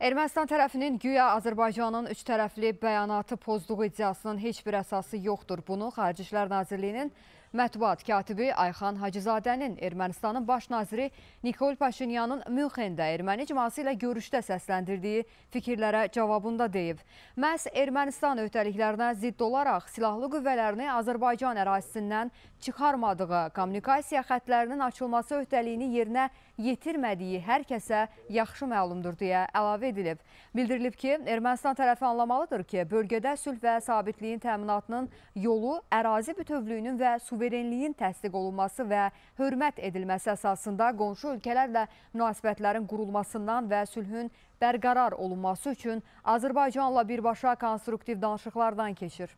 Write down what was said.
Ermənistan tərəfinin güya Azərbaycanın üç tərəfli bəyanatı pozduğu iddiasının heç bir əsası yoxdur. Bunu Xarici İşlər Nazirliyinin mətbuat katibi Ayxan Hacızadənin Ermənistanın baş naziri Nikol Paşinyanın Münxendə erməni icması ilə görüşdə səsləndirdiyi fikirlərə cavabında deyib. Məhz Ermənistan öhdəliklərinə zidd olaraq silahlı qüvvələrini Azərbaycan ərazisindən çıxarmadığı, kommunikasiya xətlərinin açılması öhdəliyini yerinə yetirmədiyi hər kəsə yaxşı məlumdur deyə əlavə edilib. Bildirilib ki, Ermənistan tərəfi anlamalıdır ki, bölgədə sülh və sabitliyin təminatının yolu ərazi bütövlüyünün və suverenliyin təsdiq olunması və hörmət edilməsi əsasında qonşu ölkələrlə münasibətlərin qurulmasından və sülhün bərqərar olunması üçün Azərbaycanla birbaşa konstruktiv danışıqlardan keçir.